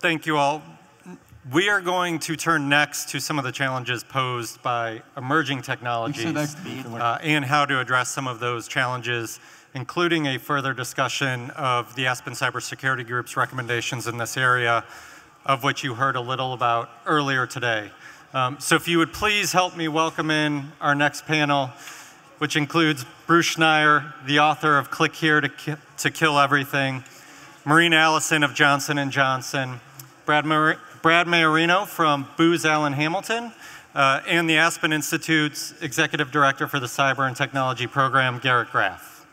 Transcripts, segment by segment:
Thank you all. We are going to turn next to some of the challenges posed by emerging technologies uh, and how to address some of those challenges, including a further discussion of the Aspen Cybersecurity Group's recommendations in this area, of which you heard a little about earlier today. Um, so if you would please help me welcome in our next panel, which includes Bruce Schneier, the author of Click Here to, Ki to Kill Everything, Marene Allison of Johnson & Johnson, Brad, Mar Brad Maiorino from Booz Allen Hamilton, uh, and the Aspen Institute's Executive Director for the Cyber and Technology Program, Garrett Graff.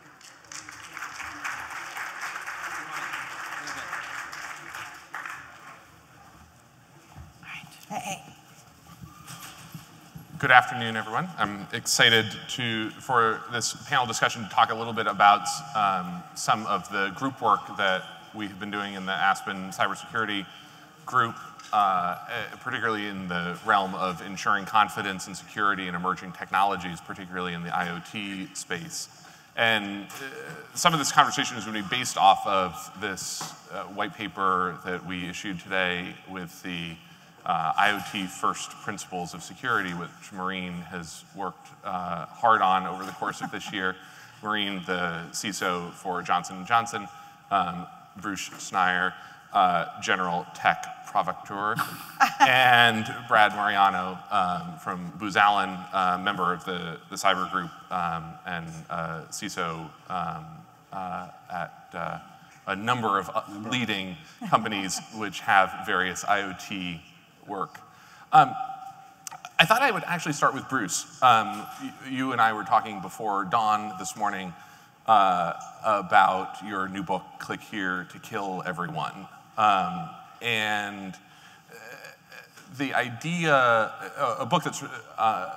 Good afternoon, everyone. I'm excited to, for this panel discussion to talk a little bit about um, some of the group work that we have been doing in the Aspen cybersecurity group, uh, eh, particularly in the realm of ensuring confidence and security in emerging technologies, particularly in the IoT space. And uh, some of this conversation is going to be based off of this uh, white paper that we issued today with the uh, IoT first principles of security, which Marene has worked uh, hard on over the course of this year. Marene, the CISO for Johnson & Johnson, um, Bruce Schneier, uh, General Tech Provocateur, and Brad Maiorino um, from Booz Allen, uh, member of the, the cyber group um, and uh, CISO um, uh, at uh, a number of leading companies which have various IoT work. Um, I thought I would actually start with Bruce. Um, you and I were talking before dawn this morning uh, about your new book, Click Here to Kill Everyone. Um, and uh, the idea, a book that's uh,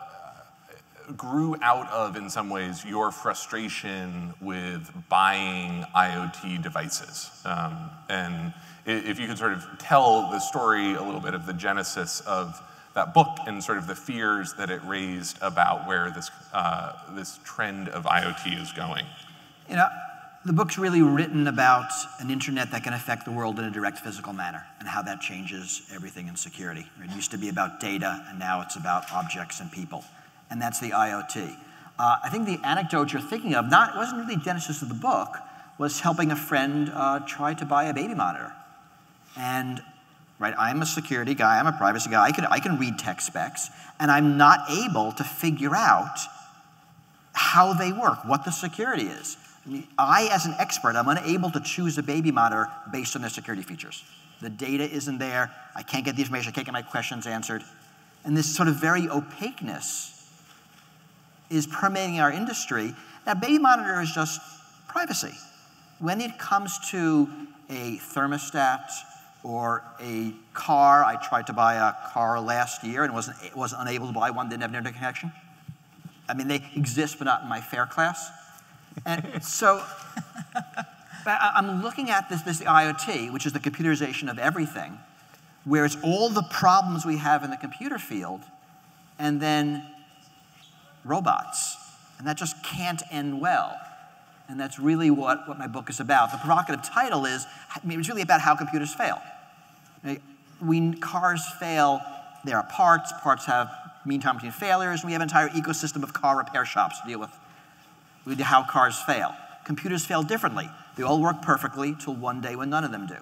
grew out of, in some ways, your frustration with buying IoT devices. Um, and if you could sort of tell the story a little bit of the genesis of that book and sort of the fears that it raised about where this, uh, this trend of IoT is going. You know, the book's really written about an internet that can affect the world in a direct physical manner and how that changes everything in security. It used to be about data, and now it's about objects and people, and that's the IoT. Uh, I think the anecdote you're thinking of, not wasn't really genesis of the book, was helping a friend uh, try to buy a baby monitor. And right, I'm a security guy, I'm a privacy guy, I can, I can read tech specs, and I'm not able to figure out how they work, what the security is. I, as an expert, I'm unable to choose a baby monitor based on their security features. The data isn't there, I can't get the information, I can't get my questions answered. And this sort of very opaqueness is permeating our industry. Now, baby monitor is just privacy. When it comes to a thermostat or a car. I tried to buy a car last year and wasn't, was unable to buy one, that didn't have an internet connection. I mean, they exist, but not in my fare class. And so I'm looking at this, this IoT, which is the computerization of everything, where it's all the problems we have in the computer field, and then robots. And that just can't end well. And that's really what, what my book is about. The provocative title is, I mean, it's really about how computers fail. We, cars fail, there are parts, parts have mean time between failures, and we have an entire ecosystem of car repair shops to deal with, with how cars fail. Computers fail differently. They all work perfectly till one day when none of them do.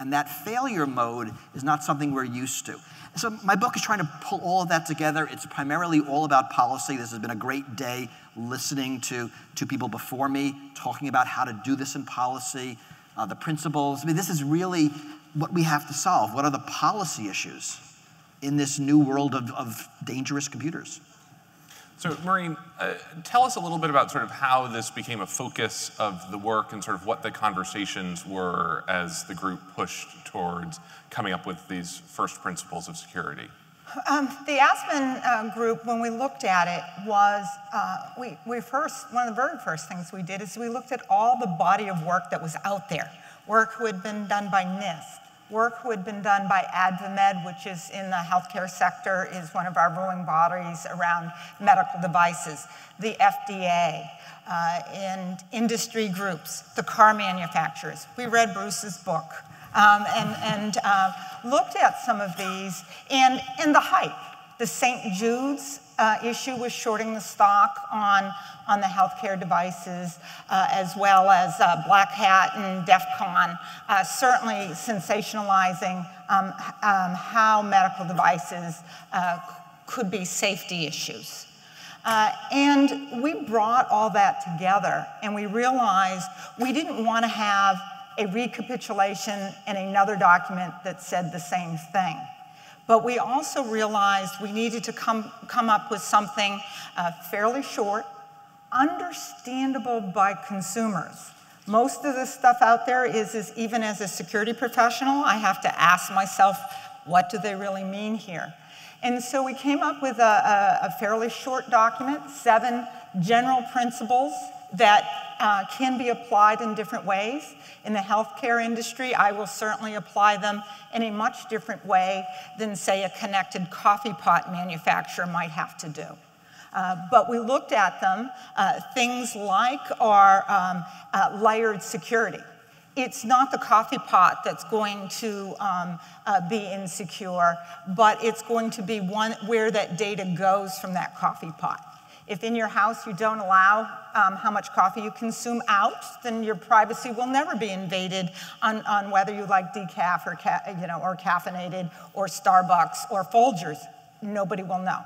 And that failure mode is not something we're used to. So my book is trying to pull all of that together. It's primarily all about policy. This has been a great day listening to, to people before me, talking about how to do this in policy, uh, the principles. I mean, this is really what we have to solve. What are the policy issues in this new world of, of dangerous computers? So, Marene, uh, tell us a little bit about sort of how this became a focus of the work and sort of what the conversations were as the group pushed towards coming up with these first principles of security. Um, the Aspen uh, group, when we looked at it, was uh, we, we first, one of the very first things we did is we looked at all the body of work that was out there, work who had been done by NIST, work who had been done by AdvaMed, which is in the healthcare sector, is one of our ruling bodies around medical devices, the FDA, uh, and industry groups, the car manufacturers. We read Bruce's book. um, and, and uh, looked at some of these and, and the hype. The St. Jude's uh, issue was shorting the stock on, on the healthcare devices, uh, as well as uh, Black Hat and DEF CON, uh, certainly sensationalizing um, um, how medical devices uh, could be safety issues. Uh, and we brought all that together and we realized we didn't want to have a recapitulation in another document that said the same thing. But we also realized we needed to come, come up with something uh, fairly short, understandable by consumers. Most of the stuff out there is, is, even as a security professional, I have to ask myself, what do they really mean here? And so we came up with a, a, a fairly short document, seven general principles that uh, can be applied in different ways. In the healthcare industry, I will certainly apply them in a much different way than, say, a connected coffee pot manufacturer might have to do. Uh, but we looked at them, uh, things like our um, uh, layered security. It's not the coffee pot that's going to um, uh, be insecure, but it's going to be one where that data goes from that coffee pot. If in your house you don't allow um, how much coffee you consume out, then your privacy will never be invaded on, on whether you like decaf or, you know, or caffeinated or Starbucks or Folgers. Nobody will know.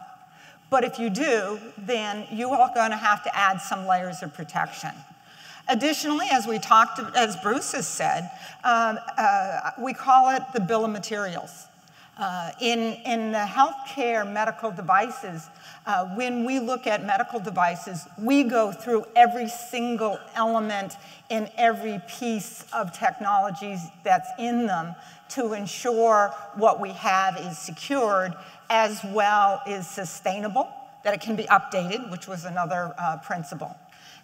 But if you do, then you are going to have to add some layers of protection. Additionally, as we talked, as Bruce has said, um, uh, we call it the bill of materials. Uh, in, in the healthcare medical devices, uh, when we look at medical devices, we go through every single element in every piece of technologies that's in them to ensure what we have is secured as well as sustainable, that it can be updated, which was another uh, principle.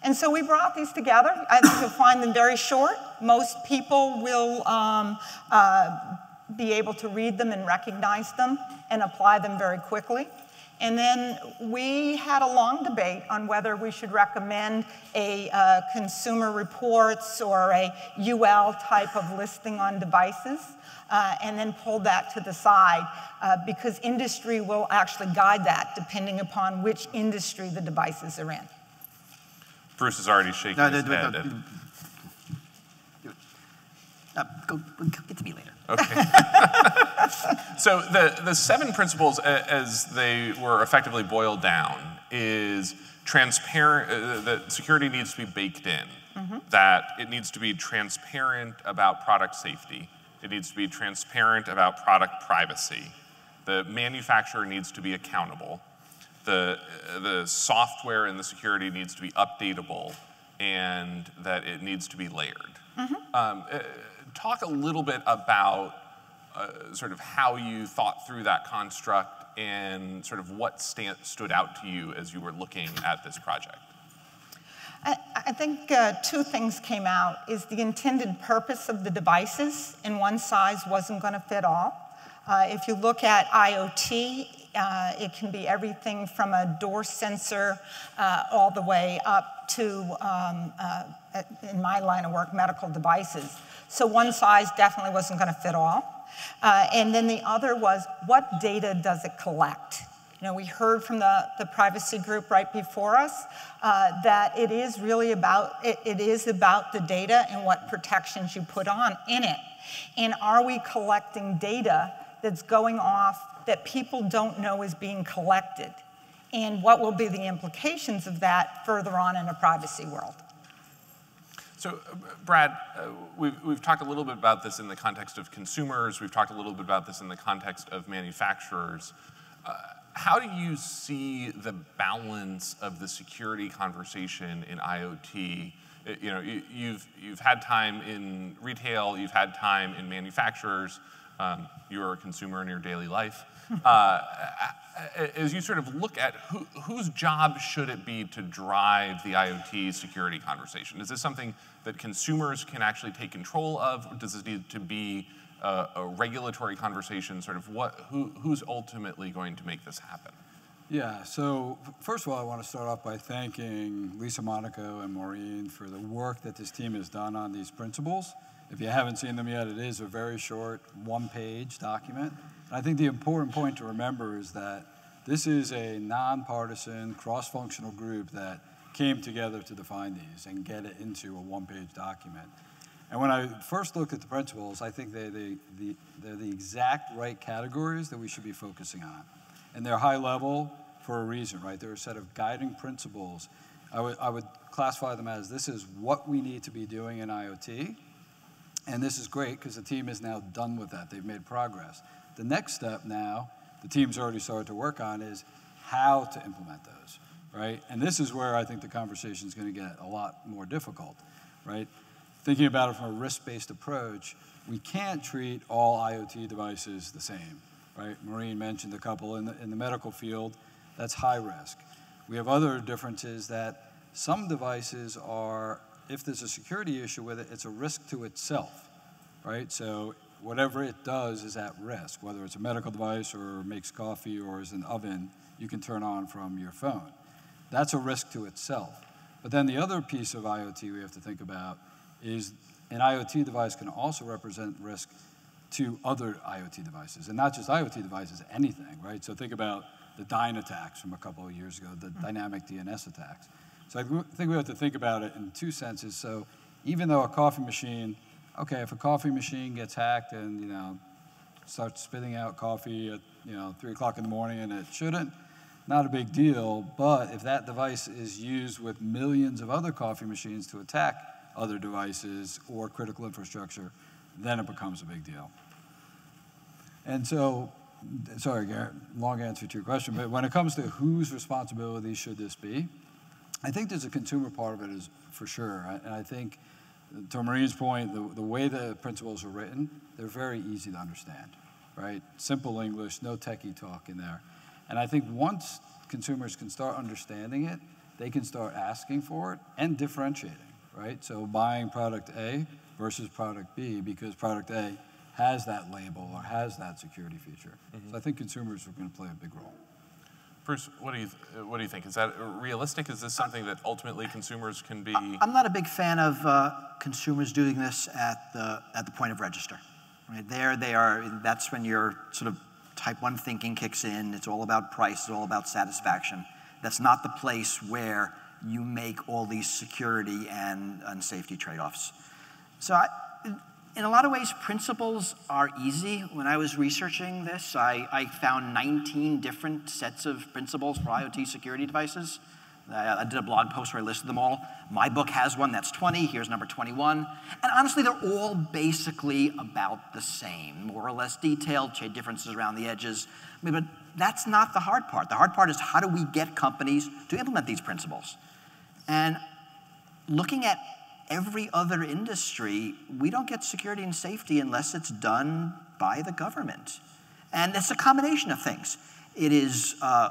And so we brought these together. I think you'll find them very short. Most people will um, uh, be able to read them and recognize them and apply them very quickly. And then we had a long debate on whether we should recommend a uh, consumer reports or a UL type of listing on devices, uh, and then pulled that to the side uh, because industry will actually guide that depending upon which industry the devices are in. Bruce is already shaking no, his head. No, no, uh, go, get to me later. Okay. so the, the seven principles, as they were effectively boiled down, is transparent, uh, that security needs to be baked in, mm-hmm. that it needs to be transparent about product safety, it needs to be transparent about product privacy, the manufacturer needs to be accountable, the, the software and the security needs to be updatable, and that it needs to be layered. Mm-hmm. Um, uh, talk a little bit about uh, sort of how you thought through that construct and sort of what stand, stood out to you as you were looking at this project. I, I think uh, two things came out is the intended purpose of the devices and one size wasn't going to fit all. Uh, if you look at IoT, uh, it can be everything from a door sensor uh, all the way up to, um, uh, in my line of work, medical devices. So one size definitely wasn't going to fit all. Uh, and then the other was, what data does it collect? You know, we heard from the, the privacy group right before us uh, that it is really about, it, it is about the data and what protections you put on in it. And are we collecting data that's going off that people don't know is being collected? And what will be the implications of that further on in a privacy world? So, uh, Brad, uh, we've, we've talked a little bit about this in the context of consumers. We've talked a little bit about this in the context of manufacturers. Uh, how do you see the balance of the security conversation in IoT? Uh, you know, you, you've, you've had time in retail, you've had time in manufacturers, um, you're a consumer in your daily life. Uh, as you sort of look at who, whose job should it be to drive the IoT security conversation? Is this something that consumers can actually take control of? Does it need to be a, a regulatory conversation? Sort of what, who, who's ultimately going to make this happen? Yeah, so first of all, I want to start off by thanking Lisa Monaco and Marene for the work that this team has done on these principles If you haven't seen them yet, it is a very short one-page document. I think the important point to remember is that this is a nonpartisan, cross-functional group that came together to define these and get it into a one-page document. And when I first looked at the principles, I think they, they, the, they're the exact right categories that we should be focusing on. And they're high level for a reason, right? They're a set of guiding principles. I would classify them as this is what we need to be doing in IoT. And this is great because the team is now done with that. They've made progress. The next step now, the team's already started to work on, is how to implement those, right? And this is where I think the conversation is going to get a lot more difficult, right? thinking about it from a risk-based approach, we can't treat all IoT devices the same, right? Marene mentioned a couple in the, in the medical field, that's high risk. We have other differences that some devices are, if there's a security issue with it, it's a risk to itself, right? So whatever it does is at risk, whether it's a medical device or makes coffee or is an oven you can turn on from your phone. That's a risk to itself. But then the other piece of IoT we have to think about is an IoT device can also represent risk to other IoT devices, and not just IoT devices, anything, right? So think about the Dyn attacks from a couple of years ago, the mm-hmm. dynamic DNS attacks. So I think we have to think about it in two senses. So even though a coffee machine, okay, if a coffee machine gets hacked and you know starts spitting out coffee at you know three o'clock in the morning and it shouldn't, not a big deal. But if that device is used with millions of other coffee machines to attack other devices or critical infrastructure, then it becomes a big deal. And so, sorry, Garrett, long answer to your question, but when it comes to whose responsibility should this be, I think there's a consumer part of it is for sure. And I think, to Maria's point, the, the way the principles are written, they're very easy to understand, right? Simple English, no techie talk in there. And I think once consumers can start understanding it, they can start asking for it and differentiating right? So buying product A versus product B because product A has that label or has that security feature. Mm-hmm. So I think consumers are going to play a big role. Bruce, what do you what do you think? Is that realistic? Is this something that ultimately consumers can be? I'm not a big fan of uh, consumers doing this at the at the point of register. Right there, they are. That's when your sort of type one thinking kicks in. It's all about price. It's all about satisfaction. That's not the place where you make all these security and, and safety trade-offs. So I, in a lot of ways, principles are easy. When I was researching this, I, I found 19 different sets of principles for IoT security devices. I did a blog post where I listed them all. My book has one that's 20, here's number 21. And honestly, they're all basically about the same, more or less detailed, differences around the edges. I mean, but that's not the hard part. The hard part is how do we get companies to implement these principles? And looking at every other industry, we don't get security and safety unless it's done by the government. And it's a combination of things. It is uh,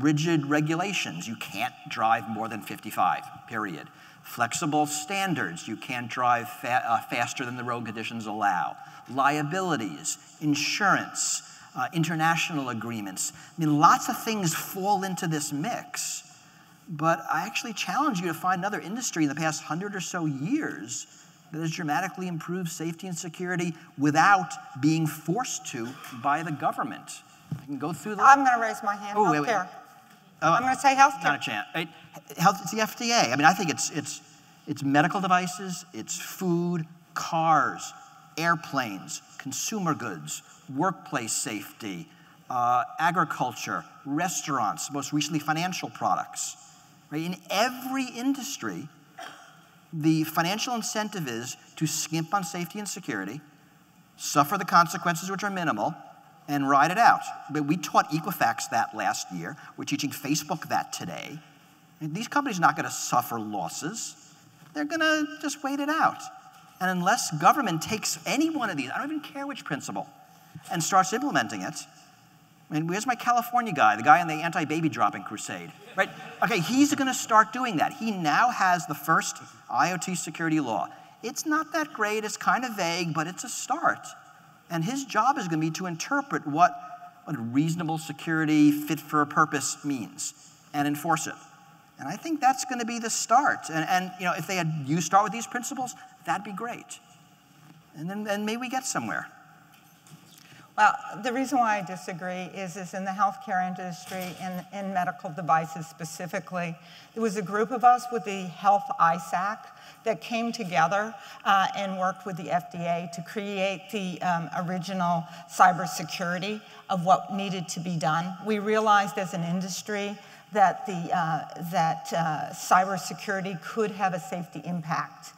rigid regulations. You can't drive more than 55, period. Flexible standards. You can't drive fa uh, faster than the road conditions allow. Liabilities, insurance, uh, international agreements. I mean, lots of things fall into this mix. But I actually challenge you to find another industry in the past hundred or so years that has dramatically improved safety and security without being forced to by the government. I can go through the. I'm going to raise my hand. Oh, wait, wait. Oh, I'm going to say healthcare. Not a chance. It, health, it's the FDA. I mean, I think it's, it's, it's medical devices, it's food, cars, airplanes, consumer goods, workplace safety, uh, agriculture, restaurants, most recently financial products. Right? In every industry, the financial incentive is to skimp on safety and security, suffer the consequences, which are minimal, and ride it out. But we taught Equifax that last year. We're teaching Facebook that today. And these companies are not going to suffer losses. They're going to just wait it out. And unless government takes any one of these, I don't even care which principle, and starts implementing it, and where's my California guy, the guy on the anti-baby dropping crusade, right? Okay, he's going to start doing that. He now has the first IoT security law. It's not that great, it's kind of vague, but it's a start. And his job is going to be to interpret what, what reasonable security fit for a purpose means and enforce it. And I think that's going to be the start. And, and you know, if they had you start with these principles, that'd be great. and then and maybe we get somewhere. Well, the reason why I disagree is, is in the healthcare industry, in, in medical devices specifically, there was a group of us with the Health ISAC that came together uh, and worked with the FDA to create the um, original cybersecurity of what needed to be done. We realized as an industry that, the, uh, that uh, cybersecurity could have a safety impact.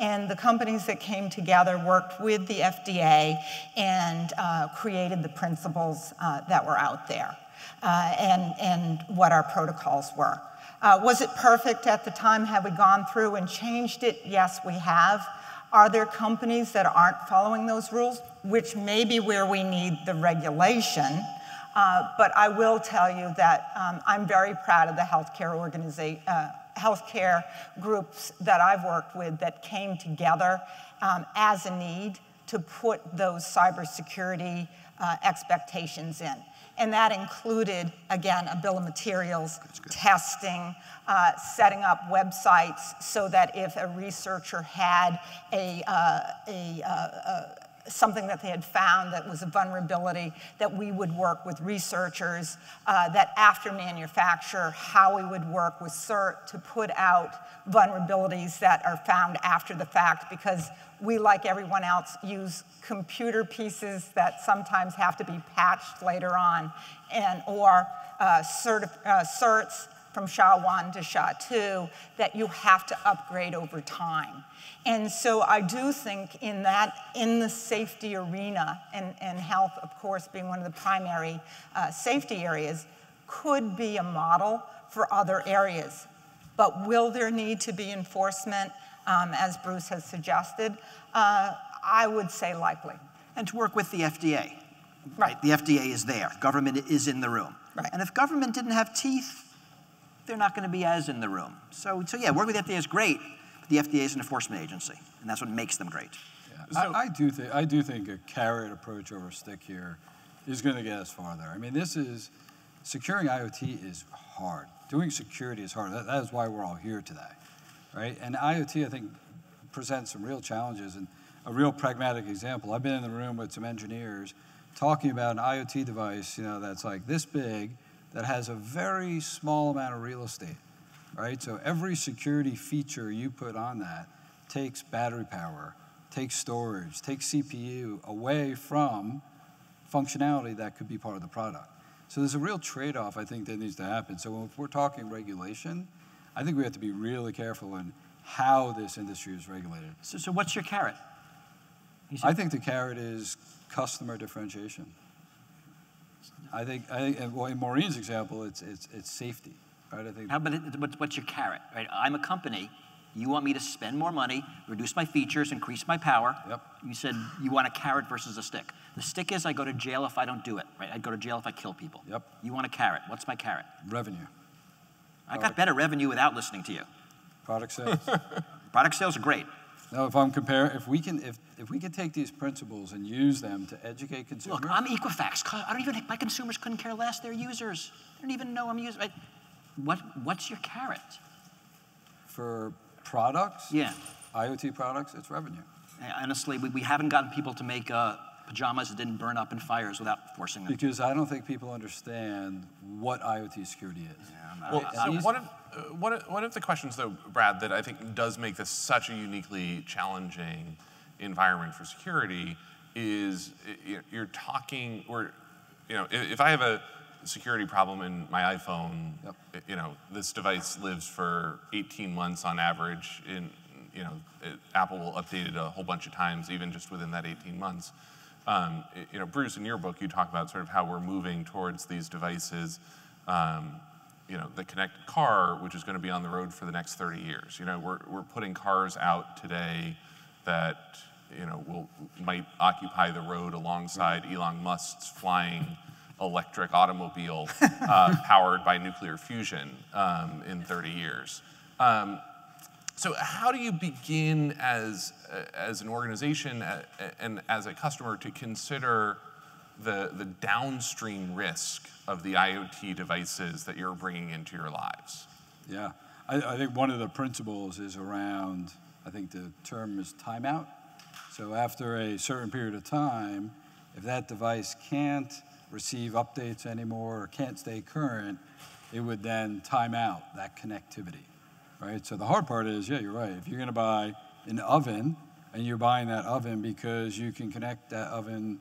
And the companies that came together worked with the FDA and uh, created the principles uh, that were out there uh, and, and what our protocols were. Uh, was it perfect at the time? Have we gone through and changed it? Yes, we have. Are there companies that aren't following those rules? Which may be where we need the regulation. Uh, but I will tell you that um, I'm very proud of the healthcare organization uh, healthcare groups that I've worked with that came together um, as a need to put those cybersecurity uh, expectations in. And that included, again, a bill of materials, testing, uh, setting up websites so that if a researcher had a, uh, a, uh, uh, something that they had found that was a vulnerability, that we would work with researchers, uh, that after manufacture, how we would work with CERT to put out vulnerabilities that are found after the fact, because we, like everyone else, use computer pieces that sometimes have to be patched later on, and or uh, cert, uh, certs from SHA-1 to SHA-2 that you have to upgrade over time. And so I do think in that, in the safety arena, and, and health, of course, being one of the primary uh, safety areas, could be a model for other areas. But will there need to be enforcement, um, as Bruce has suggested? Uh, I would say likely. And to work with the FDA. Right. right. The FDA is there. Government is in the room. Right. And if government didn't have teeth, they're not going to be as in the room. So, so yeah, work with the FDA is great, but the FDA is an enforcement agency, and that's what makes them great. Yeah. So, I, I, do think I do think a carrot approach over a stick here is going to get us farther. I mean, this is securing IoT is hard. Doing security is hard. That, that is why we're all here today, right? And IoT, I think, presents some real challenges. And a real pragmatic example, I've been in the room with some engineers talking about an IoT device, you know, that's like this big, that has a very small amount of real estate, right? So every security feature you put on that takes battery power, takes storage, takes CPU away from functionality that could be part of the product. So there's a real trade-off I think that needs to happen. So if we're talking regulation, I think we have to be really careful in how this industry is regulated. So, so what's your carrot? I think the carrot is customer differentiation. I think, I think well, in Marene's example, it's, it's, it's safety, right? I think. How, but it, what's your carrot, right? I'm a company. You want me to spend more money, reduce my features, increase my power. Yep. You said you want a carrot versus a stick. The stick is I go to jail if I don't do it, right? I go to jail if I kill people. Yep. You want a carrot. What's my carrot? Revenue. I got better revenue without listening to you. Product sales. Product sales are great. No, if I'm comparing, if we can, if, if we can take these principles and use them to educate consumers. Look, I'm Equifax. I don't even, my consumers couldn't care less. They're users. They don't even know I'm using. Right? What, what's your carrot? For products? Yeah. IoT products, it's revenue. Honestly, we, we haven't gotten people to make uh, pajamas that didn't burn up in fires without forcing them. Because I don't think people understand what IoT security is. Yeah, well, so one of, one, of, one of the questions, though, Brad, that I think does make this such a uniquely challenging environment for security is you're talking, or, you know, if I have a security problem in my iPhone, yep. you know, this device lives for 18 months on average. In, you know, it, Apple will update it a whole bunch of times, even just within that 18 months. Um, you know, Bruce, in your book, you talk about sort of how we're moving towards these devices, um, you know, the connected car, which is going to be on the road for the next 30 years. You know, we're, we're putting cars out today that, you know, will, might occupy the road alongside Elon Musk's flying electric automobile uh, powered by nuclear fusion um, in 30 years. Um, so how do you begin as, as an organization and as a customer to consider the, the downstream risk of the IoT devices that you're bringing into your lives? Yeah, I, I think one of the principles is around, I think the term is timeout. So after a certain period of time, if that device can't receive updates anymore or can't stay current, it would then time out that connectivity, right? So the hard part is, yeah, you're right. If you're going to buy an oven and you're buying that oven because you can connect that oven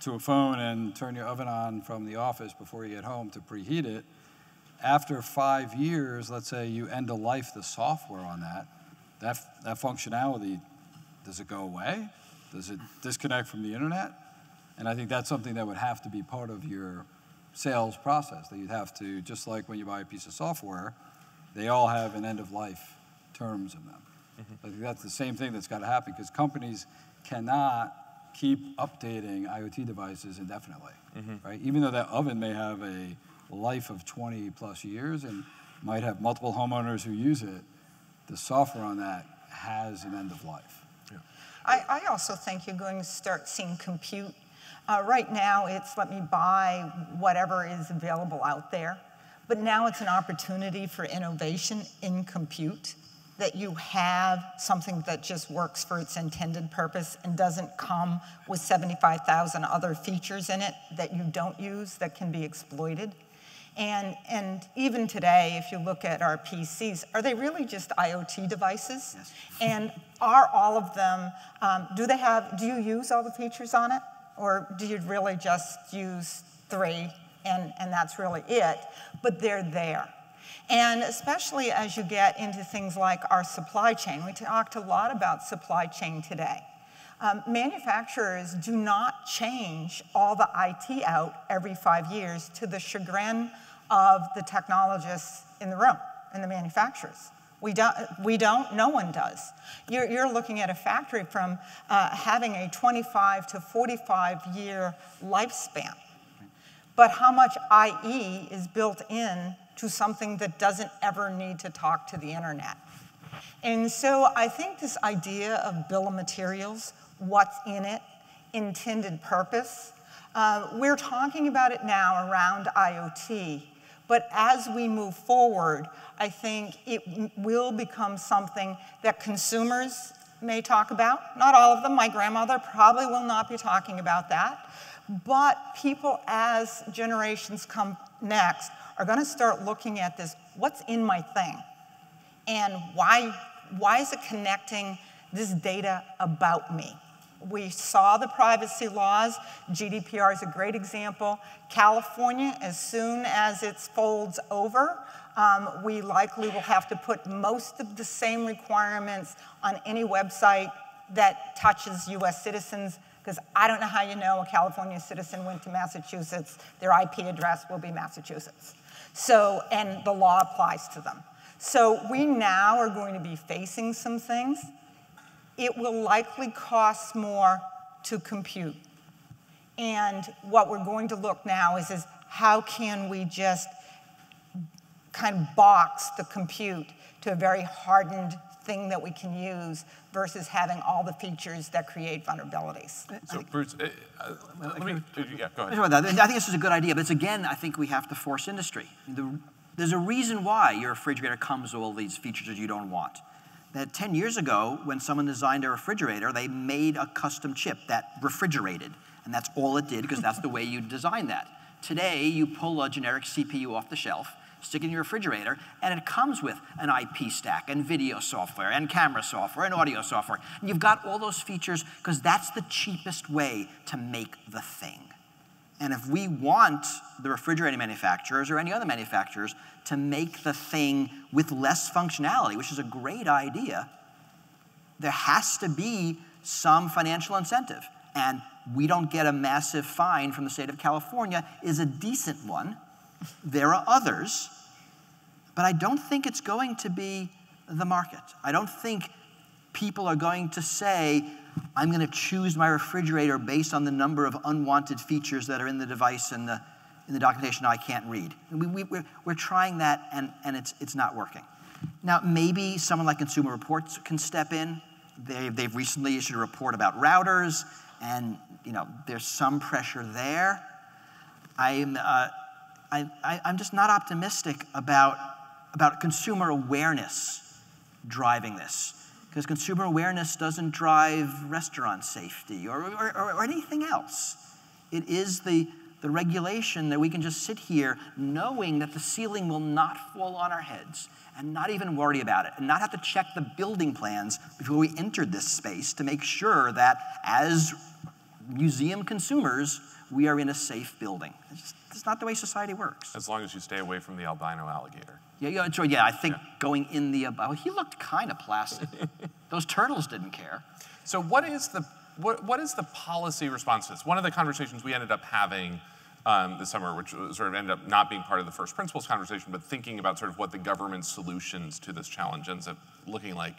to a phone and turn your oven on from the office before you get home to preheat it, after five years, let's say you end of life the software on that, that, that functionality, does it go away? Does it disconnect from the internet? And I think that's something that would have to be part of your sales process, that you'd have to, just like when you buy a piece of software, they all have an end of life terms in them. Mm-hmm. I think that's the same thing that's got to happen because companies cannot keep updating IoT devices indefinitely, mm-hmm. right? Even though that oven may have a life of 20 plus years and might have multiple homeowners who use it, the software on that has an end of life. Yeah. I, I also think you're going to start seeing compute uh, right now, it's let me buy whatever is available out there. But now it's an opportunity for innovation in compute that you have something that just works for its intended purpose and doesn't come with 75,000 other features in it that you don't use that can be exploited. And, and even today, if you look at our PCs, are they really just IoT devices? Yes. And are all of them, um, do they have, do you use all the features on it? Or do you really just use three and, and that's really it? But they're there. And especially as you get into things like our supply chain, we talked a lot about supply chain today. Um, manufacturers do not change all the IT out every five years to the chagrin of the technologists in the room and the manufacturers. We don't, we don't, no one does. You're, you're looking at a factory from uh, having a 25 to 45 year lifespan. But how much IE is built in to something that doesn't ever need to talk to the internet? And so I think this idea of bill of materials, what's in it, intended purpose, uh, we're talking about it now around IoT. But as we move forward, I think it will become something that consumers may talk about. Not all of them. My grandmother probably will not be talking about that. But people, as generations come next, are going to start looking at this what's in my thing? And why, why is it connecting this data about me? We saw the privacy laws. GDPR is a great example. California, as soon as it folds over, um, we likely will have to put most of the same requirements on any website that touches US citizens, because I don't know how you know a California citizen went to Massachusetts, their IP address will be Massachusetts. So, and the law applies to them. So we now are going to be facing some things it will likely cost more to compute. And what we're going to look now is, is how can we just kind of box the compute to a very hardened thing that we can use versus having all the features that create vulnerabilities. So, Bruce, uh, uh, let me, yeah, go ahead. I think this is a good idea, but it's again, I think we have to force industry. The, there's a reason why your refrigerator comes with all these features that you don't want that 10 years ago, when someone designed a refrigerator, they made a custom chip that refrigerated. And that's all it did because that's the way you design that. Today, you pull a generic CPU off the shelf, stick it in your refrigerator, and it comes with an IP stack and video software and camera software and audio software. And you've got all those features because that's the cheapest way to make the thing. And if we want the refrigerator manufacturers or any other manufacturers to make the thing with less functionality, which is a great idea, there has to be some financial incentive. And we don't get a massive fine from the state of California is a decent one. There are others, but I don't think it's going to be the market. I don't think people are going to say, I'm going to choose my refrigerator based on the number of unwanted features that are in the device and the, in the documentation I can't read. We, we, we're, we're trying that and, and it's, it's not working. Now, maybe someone like Consumer Reports can step in. They, they've recently issued a report about routers, and you know, there's some pressure there. I'm, uh, I, I, I'm just not optimistic about, about consumer awareness driving this. because consumer awareness doesn't drive restaurant safety or, or, or, anything else. It is the, the regulation that we can just sit here knowing that the ceiling will not fall on our heads and not even worry about it and not have to check the building plans before we entered this space to make sure that as museum consumers, we are in a safe building. It's, just, it's not the way society works. As long as you stay away from the albino alligator. Yeah, yeah, so yeah, I think yeah. going in the, uh, he looked kind of placid. Those turtles didn't care. So what is the, what, what is the policy response to this? One of the conversations we ended up having um, this summer, which sort of ended up not being part of the first principles conversation, but thinking about sort of what the government's solutions to this challenge ends up looking like,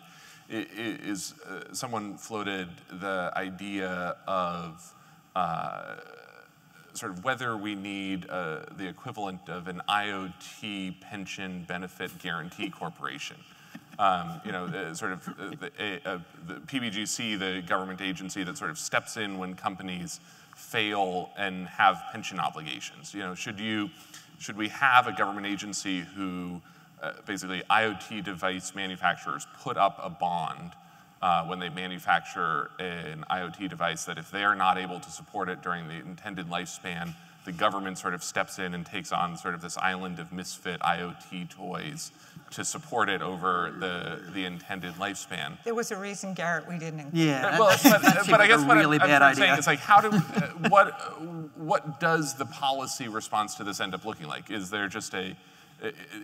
is uh, someone floated the idea of uh, sort of whether we need uh, the equivalent of an IoT pension benefit guarantee corporation. Um, you know, sort of uh, the, uh, the, PBGC, the government agency that sort of steps in when companies fail and have pension obligations. You know, should you, should we have a government agency who uh, basically IoT device manufacturers put up a bond uh, when they manufacture an IoT device that if they are not able to support it during the intended lifespan, the government sort of steps in and takes on sort of this island of misfit IoT toys to support it over the, the intended lifespan. There was a reason, Garrett, we didn't. Yeah, well, but, but I guess what really I'm, I'm saying is like, how do, uh, what, what does the policy response to this end up looking like? Is there just a,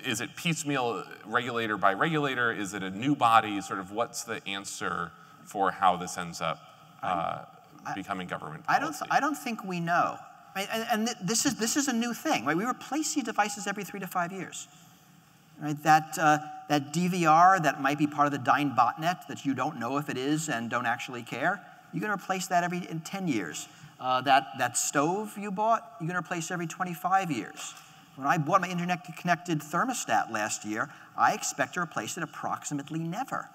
is it piecemeal regulator by regulator? Is it a new body? Sort of what's the answer for how this ends up uh, becoming government policy? I don't, I don't think we know. Right? And, and, this, is, this is a new thing. Right? We replace these devices every three to five years. Right? That, uh, that DVR that might be part of the Dyn botnet that you don't know if it is and don't actually care, you're going to replace that every in 10 years. Uh, that, that stove you bought, you're going to replace every 25 years. When I bought my internet-connected thermostat last year, I expect to replace it approximately never.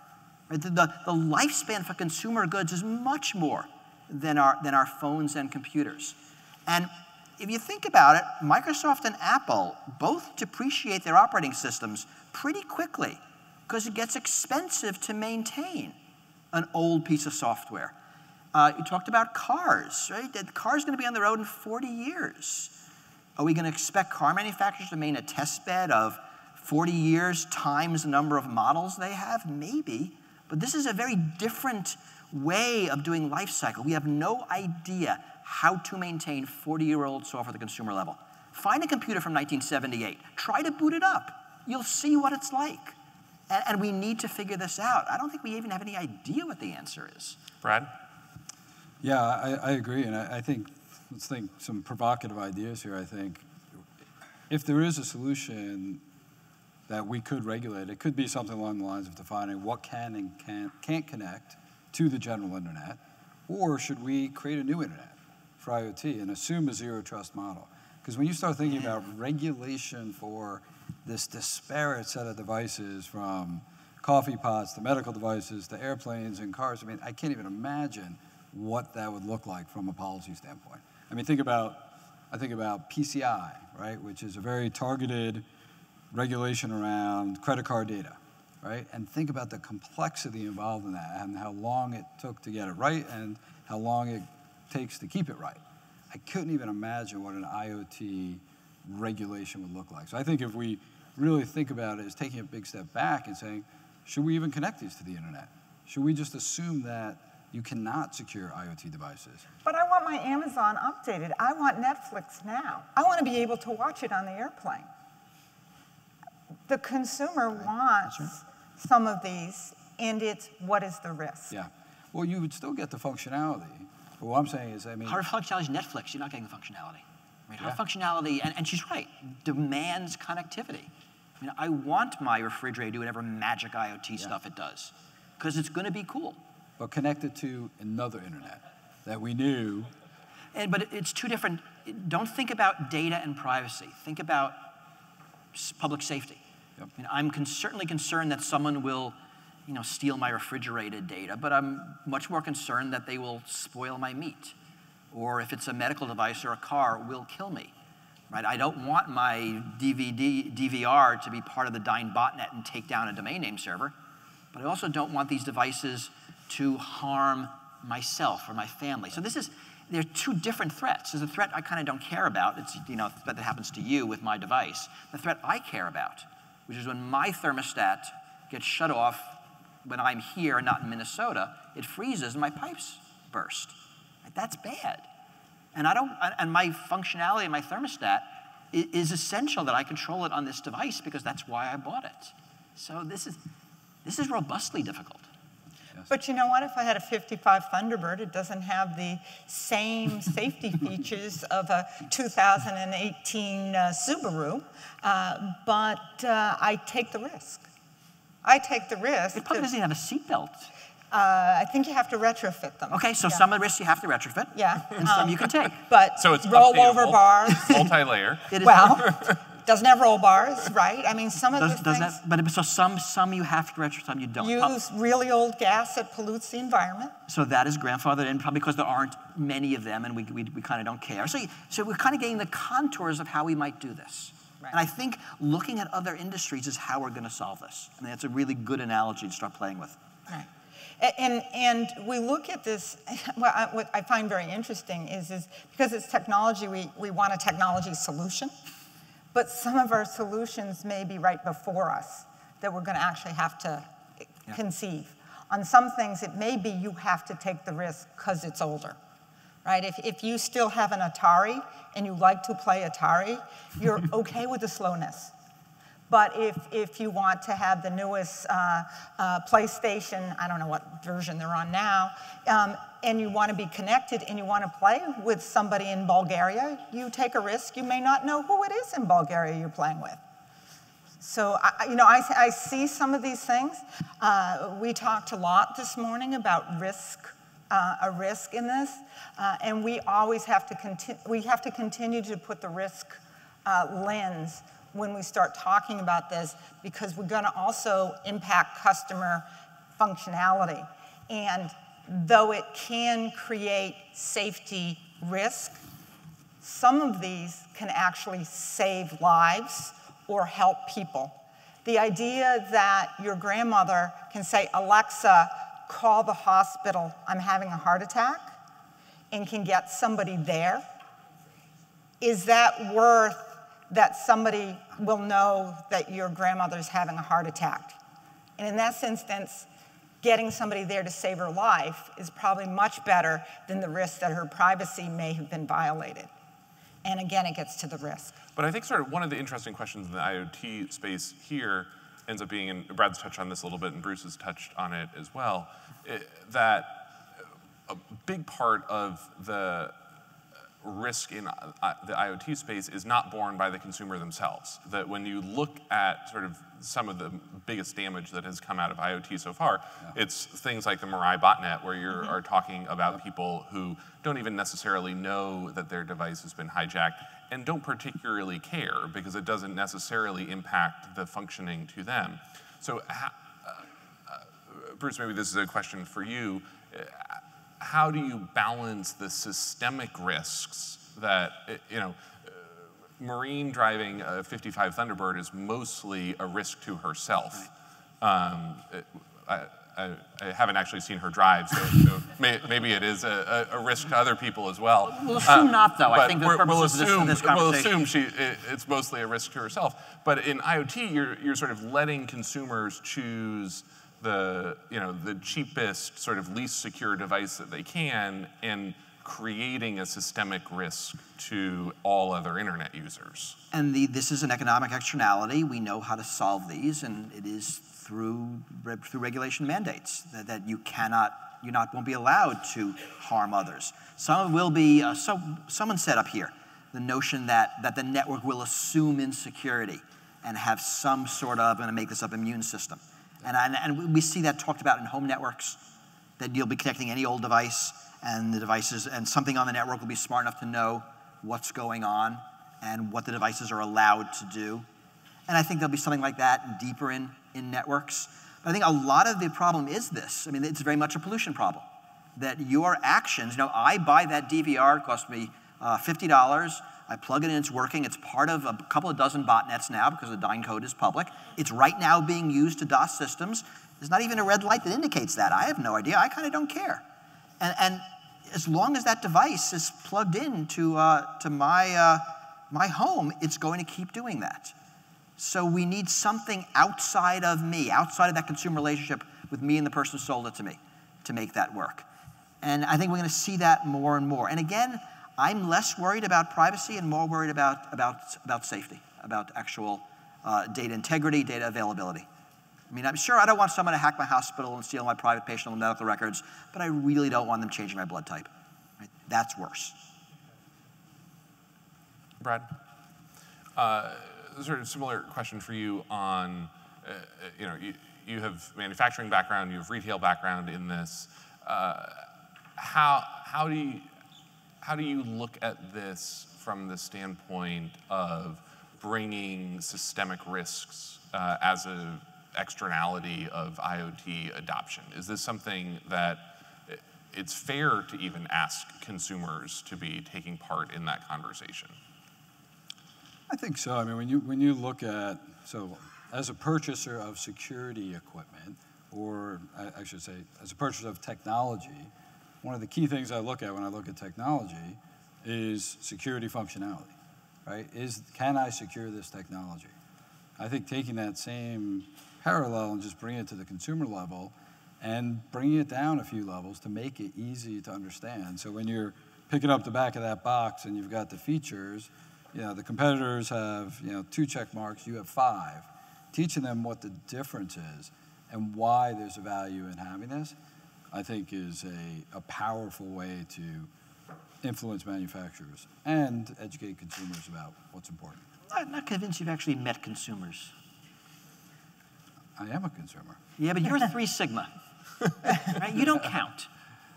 The, the, the, lifespan for consumer goods is much more than our, than our phones and computers. And if you think about it, Microsoft and Apple both depreciate their operating systems pretty quickly because it gets expensive to maintain an old piece of software. Uh, you talked about cars, right? The car's going to be on the road in 40 years. Are we going to expect car manufacturers to maintain a test bed of 40 years times the number of models they have? Maybe. But this is a very different way of doing life cycle. We have no idea how to maintain 40-year-old software at the consumer level. Find a computer from 1978. Try to boot it up. You'll see what it's like. And, and we need to figure this out. I don't think we even have any idea what the answer is. Brad? Yeah, I, I agree. And I, I think let's think some provocative ideas here, I think. If there is a solution that we could regulate, it could be something along the lines of defining what can and can't, can't connect to the general internet, or should we create a new internet for IoT and assume a zero trust model? Because when you start thinking about regulation for this disparate set of devices from coffee pots to medical devices to airplanes and cars, I mean, I can't even imagine what that would look like from a policy standpoint. I mean, think about, I think about PCI, right, which is a very targeted regulation around credit card data, right? And think about the complexity involved in that and how long it took to get it right and how long it takes to keep it right. I couldn't even imagine what an IoT regulation would look like. So I think if we really think about it as taking a big step back and saying, should we even connect these to the internet? Should we just assume that you cannot secure IoT devices. But I want my Amazon updated. I want Netflix now. I want to be able to watch it on the airplane. The consumer wants right. some of these, and it's what is the risk? Yeah. Well, you would still get the functionality. But what I'm saying is, I mean. Hard functionality is Netflix. You're not getting the functionality. I mean, hard yeah. functionality, and, and she's right, demands connectivity. I mean, I want my refrigerator to do whatever magic IoT yeah. stuff it does, because it's going to be cool but connected to another internet that we knew. And, but it's two different, don't think about data and privacy. Think about public safety. Yep. I mean, I'm con certainly concerned that someone will you know, steal my refrigerated data, but I'm much more concerned that they will spoil my meat. Or if it's a medical device or a car, will kill me. Right? I don't want my DVD, DVR to be part of the Dyn botnet and take down a domain name server but I also don't want these devices to harm myself or my family. So this is, there are two different threats. There's a threat I kind of don't care about. It's, you know, that happens to you with my device. The threat I care about, which is when my thermostat gets shut off when I'm here and not in Minnesota, it freezes and my pipes burst. That's bad. And I don't, and my functionality and my thermostat is essential that I control it on this device because that's why I bought it. So this is, this is robustly difficult. But you know what? If I had a 55 Thunderbird, it doesn't have the same safety features of a 2018 uh, Subaru, uh, but uh, I take the risk. I take the risk. It probably doesn't have a seatbelt. Uh, I think you have to retrofit them. Okay, so yeah. some of the risks you have to retrofit. Yeah. And some you can take. But so it's rollover bars. multi-layer. well, doesn't have roll bars, right? I mean, some of does, these does things. That, but so some some you have to retrofit, some you don't. Use really old gas that pollutes the environment. So that is grandfathered in, probably because there aren't many of them, and we, we, we kind of don't care. So, so we're kind of getting the contours of how we might do this. Right. And I think looking at other industries is how we're going to solve this. I mean, that's a really good analogy to start playing with. Right. And, and we look at this, what I, what I find very interesting is, is because it's technology, we, we want a technology solution, but some of our solutions may be right before us that we're going to actually have to yeah. conceive. On some things, it may be you have to take the risk because it's older, right? If, if you still have an Atari and you like to play Atari, you're okay with the slowness. But if, if you want to have the newest uh, uh, PlayStation, I don't know what version they're on now, um, and you want to be connected and you want to play with somebody in Bulgaria, you take a risk. You may not know who it is in Bulgaria you're playing with. So, I, you know, I, I see some of these things. Uh, we talked a lot this morning about risk, uh, a risk in this, uh, and we always have to, continue. we have to continue to put the risk uh, lens when we start talking about this because we're going to also impact customer functionality. And though it can create safety risk, some of these can actually save lives or help people. The idea that your grandmother can say, Alexa, call the hospital, I'm having a heart attack, and can get somebody there, is that worth that somebody will know that your grandmother's having a heart attack. And in that instance, getting somebody there to save her life is probably much better than the risk that her privacy may have been violated. And again, it gets to the risk. But I think sort of one of the interesting questions in the IoT space here ends up being, and Brad's touched on this a little bit, and Bruce has touched on it as well, it, that a big part of the risk in uh, the IoT space is not borne by the consumer themselves. That when you look at sort of some of the biggest damage that has come out of IoT so far, yeah. it's things like the Mirai botnet, where you mm-hmm. are talking about people who don't even necessarily know that their device has been hijacked and don't particularly care because it doesn't necessarily impact the functioning to them. So, uh, uh, Bruce, maybe this is a question for you how do you balance the systemic risks that, you know, Marene driving a 55 Thunderbird is mostly a risk to herself. Um, I, I, I, haven't actually seen her drive, so, so may, maybe it is a, a, risk to other people as well. We'll assume uh, not, though. I think the we'll assume, this, we'll assume she, it, it's mostly a risk to herself. But in IoT, you're, you're sort of letting consumers choose the, you know, the cheapest, sort of least secure device that they can and creating a systemic risk to all other internet users. And the, this is an economic externality. We know how to solve these, and it is through, through regulation mandates that, that you cannot, you not won't be allowed to harm others. Some will be, uh, so, someone said up here, the notion that, that the network will assume insecurity and have some sort of, I'm going to make this up, immune system. And, I, and we see that talked about in home networks, that you'll be connecting any old device and the devices, and something on the network will be smart enough to know what's going on and what the devices are allowed to do. And I think there'll be something like that deeper in, in networks. But I think a lot of the problem is this. I mean, it's very much a pollution problem. That your actions, you know, I buy that DVR, it cost me uh, $50. I plug it in, it's working. It's part of a couple of dozen botnets now because the Dyn code is public. It's right now being used to DOS systems. There's not even a red light that indicates that. I have no idea. I kind of don't care. And, and, as long as that device is plugged in to, uh, to my, uh, my home, it's going to keep doing that. So we need something outside of me, outside of that consumer relationship with me and the person who sold it to me to make that work. And I think we're going to see that more and more. And again, I'm less worried about privacy and more worried about, about, about safety, about actual uh, data integrity, data availability. I mean, I'm sure I don't want someone to hack my hospital and steal my private patient and medical records, but I really don't want them changing my blood type. Right? That's worse. Brad, uh, sort of similar question for you on, uh, you know, you, you have manufacturing background, you have retail background in this. Uh, how, how, do you, how do you look at this from the standpoint of bringing systemic risks uh, as an externality of IoT adoption? Is this something that it's fair to even ask consumers to be taking part in that conversation? I think so. I mean, when you, when you look at, so as a purchaser of security equipment, or I, I should say, as a purchaser of technology, one of the key things I look at when I look at technology is security functionality, right? Is, can I secure this technology? I think taking that same parallel and just bringing it to the consumer level and bringing it down a few levels to make it easy to understand. So when you're picking up the back of that box and you've got the features, you know, the competitors have, you know, two check marks, you have five. Teaching them what the difference is and why there's a value in having this, I think is a, a powerful way to influence manufacturers and educate consumers about what's important. I'm not convinced you've actually met consumers. I am a consumer. Yeah, but you're Three Sigma. right? You don't count.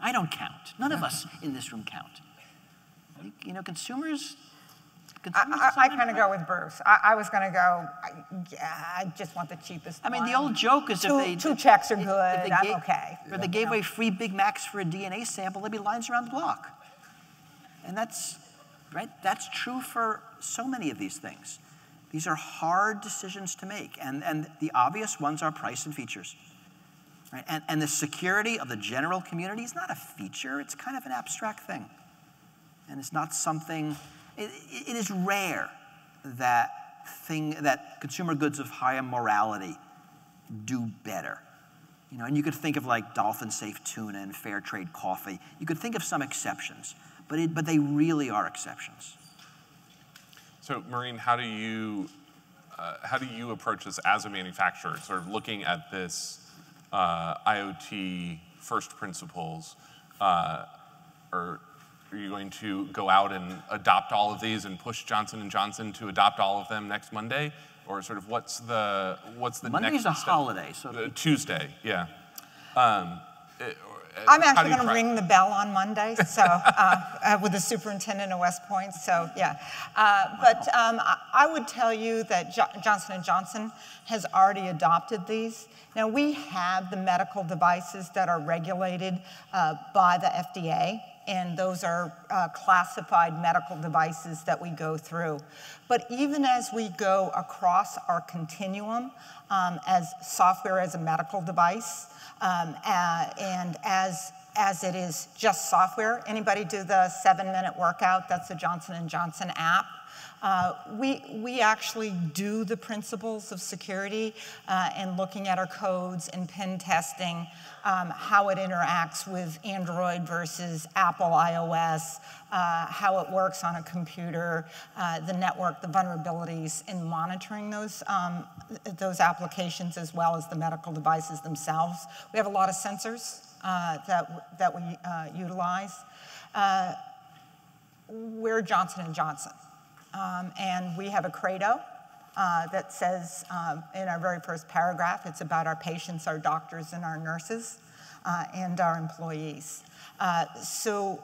I don't count. None of us in this room count. You know, consumers I, I, I kind of go with Bruce. I, I was going to go, yeah, I just want the cheapest I mean, one. the old joke is two, if they... Two checks are good, I'm gave, okay. If they gave away free Big Macs for a DNA sample, there'd be lines around the block. And that's, right, that's true for so many of these things. These are hard decisions to make, and, and the obvious ones are price and features. Right? And, and the security of the general community is not a feature, it's kind of an abstract thing. And it's not something it, it is rare that thing that consumer goods of higher morality do better. You know, and you could think of like dolphin safe tuna and fair trade coffee. You could think of some exceptions, but, it, but they really are exceptions. So, Marene, how do you uh, how do you approach this as a manufacturer, sort of looking at this uh, IoT first principles, uh, or are you going to go out and adopt all of these and push Johnson and Johnson to adopt all of them next Monday, or sort of what's the what's the Monday's next a step? holiday, so uh, Tuesday, yeah. Um, it, uh, I'm actually going to ring the bell on Monday, so uh, uh, with the superintendent of West Point. So yeah, uh, but um, I would tell you that jo Johnson and Johnson has already adopted these. Now we have the medical devices that are regulated uh, by the FDA and those are uh, classified medical devices that we go through. But even as we go across our continuum um, as software as a medical device, um, uh, and as as it is just software. Anybody do the seven-minute workout? That's the Johnson & Johnson app. Uh, we, we actually do the principles of security uh, and looking at our codes and pen testing, um, how it interacts with Android versus Apple iOS, uh, how it works on a computer, uh, the network, the vulnerabilities in monitoring those, um, those applications as well as the medical devices themselves. We have a lot of sensors uh, that, that we uh, utilize. we're Johnson & Johnson. Um, and we have a credo uh, that says um, in our very first paragraph, it's about our patients, our doctors, and our nurses, uh, and our employees. Uh, so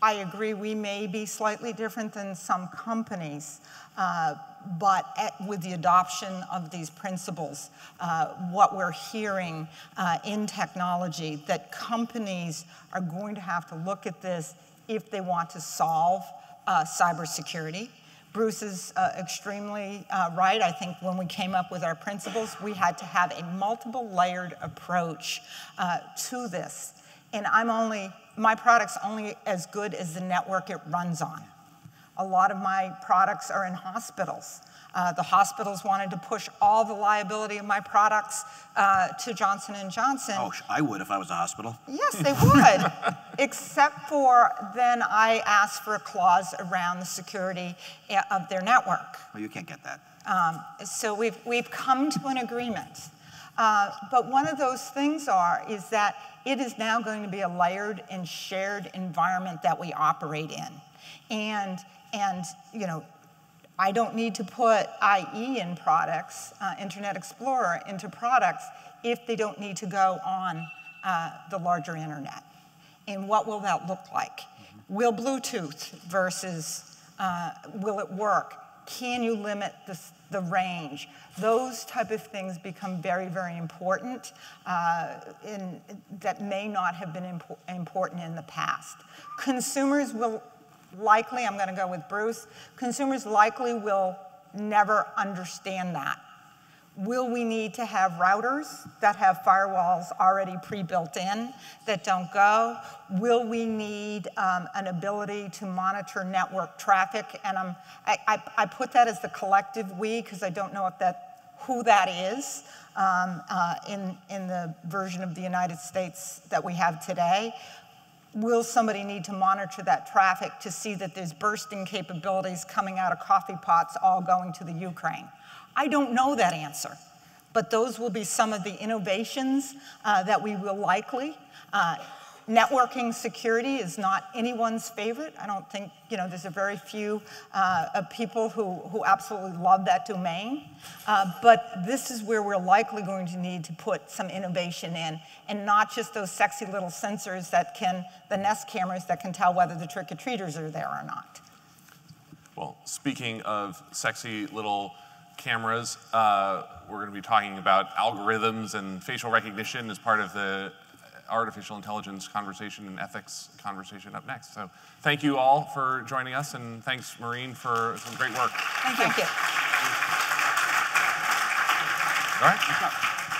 I agree we may be slightly different than some companies, uh, but at, with the adoption of these principles, uh, what we're hearing uh, in technology, that companies are going to have to look at this if they want to solve uh, cybersecurity, Bruce is uh, extremely uh, right. I think when we came up with our principles, we had to have a multiple layered approach uh, to this. And I'm only, my product's only as good as the network it runs on. A lot of my products are in hospitals. Uh, the hospitals wanted to push all the liability of my products uh, to Johnson & Johnson. Oh, I would if I was a hospital. Yes, they would. Except for then I asked for a clause around the security eh, of their network. Well, you can't get that. Um, so we've, we've come to an agreement. Uh, but one of those things are is that it is now going to be a layered and shared environment that we operate in. And, and you know, I don't need to put IE in products, uh, Internet Explorer into products, if they don't need to go on uh, the larger internet. And what will that look like? Mm-hmm. Will Bluetooth versus uh, will it work? Can you limit the, the range? Those type of things become very, very important uh, in, that may not have been impo important in the past. Consumers will likely, I'm going to go with Bruce, consumers likely will never understand that. Will we need to have routers that have firewalls already pre-built in that don't go? Will we need um, an ability to monitor network traffic? And I, I, I put that as the collective we because I don't know if that, who that is um, uh, in, in the version of the United States that we have today will somebody need to monitor that traffic to see that there's bursting capabilities coming out of coffee pots all going to the Ukraine? I don't know that answer, but those will be some of the innovations uh, that we will likely uh, Networking security is not anyone's favorite. I don't think, you know, there's a very few uh, people who, who absolutely love that domain. Uh, but this is where we're likely going to need to put some innovation in, and not just those sexy little sensors that can, the Nest cameras that can tell whether the trick-or-treaters are there or not. Well, speaking of sexy little cameras, uh, we're going to be talking about algorithms and facial recognition as part of the artificial intelligence conversation and ethics conversation up next. So thank you all for joining us, and thanks, Marene, for some great work. Thank you. Thank you. All right.